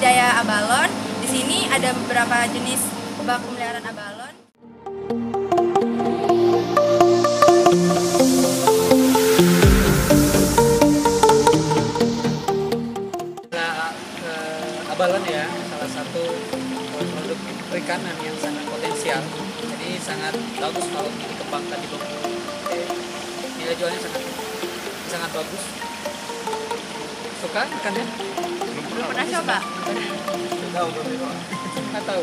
Jaya Abalon. Di sini ada beberapa jenis bak pemeliharaan abalon. Eh, abalon ya salah satu produk perikanan yang sangat potensial. Jadi sangat bagus kalau dikembangkan di Bengkulu. Nilai jualnya sangat sangat bagus. Suka ikannya? Belum pernah coba. nggak tahu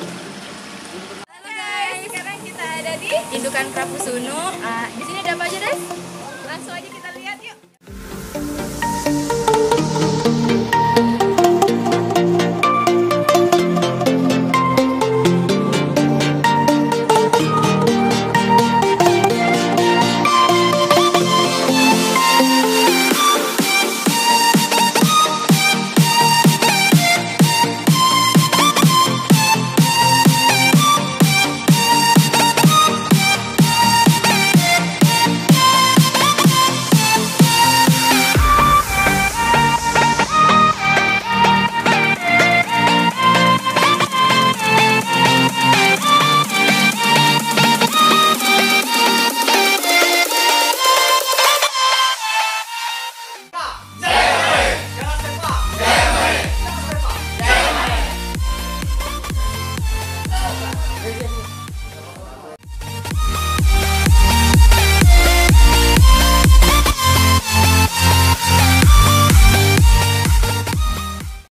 Halo guys, sekarang kita ada di Indukan Prapusuno.